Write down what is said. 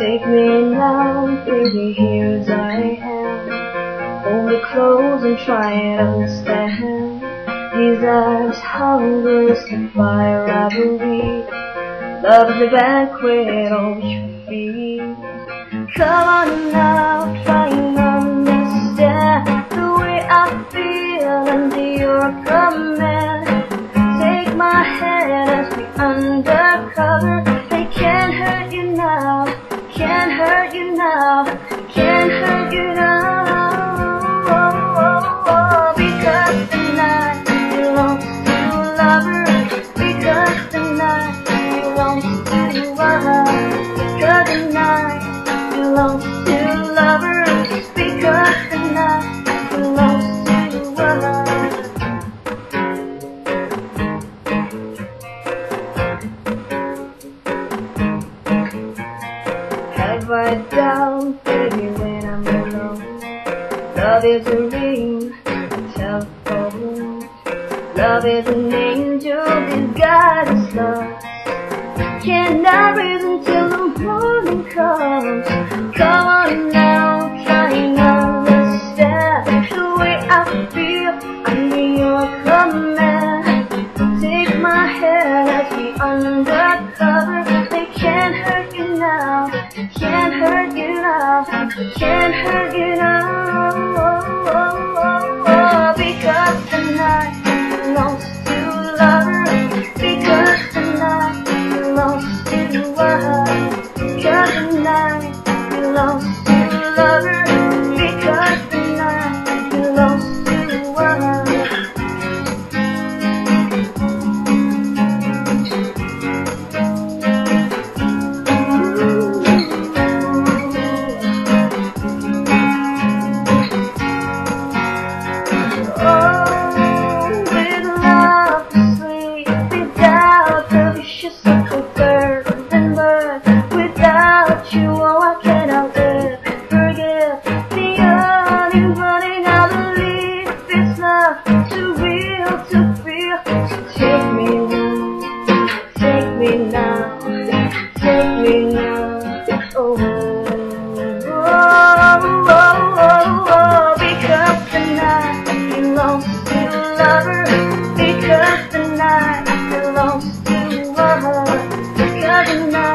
me now, baby, here as I am. Hold me close and try and understand. These eyes, hunger is the fire I believe. Love is the banquet on we feed. Come on now, try and understand the way I feel under your command. Take my hand as we undercover. Now, can't hurt you now. Because the night belongs to lovers. Because the night belongs to us. Because the night belongs Have I doubt, baby, when I'm alone? Love is a ring, a telephone. Love is an angel disguised as love. Cannot reason till the morning comes. Come can't hurt you now, can't hurt you now, you, oh, I cannot live. Forgive the only running out of leave. It's not too real to feel. So take me now, take me now, take me now. Oh, because tonight belongs to lover. Because tonight belongs to. Because tonight.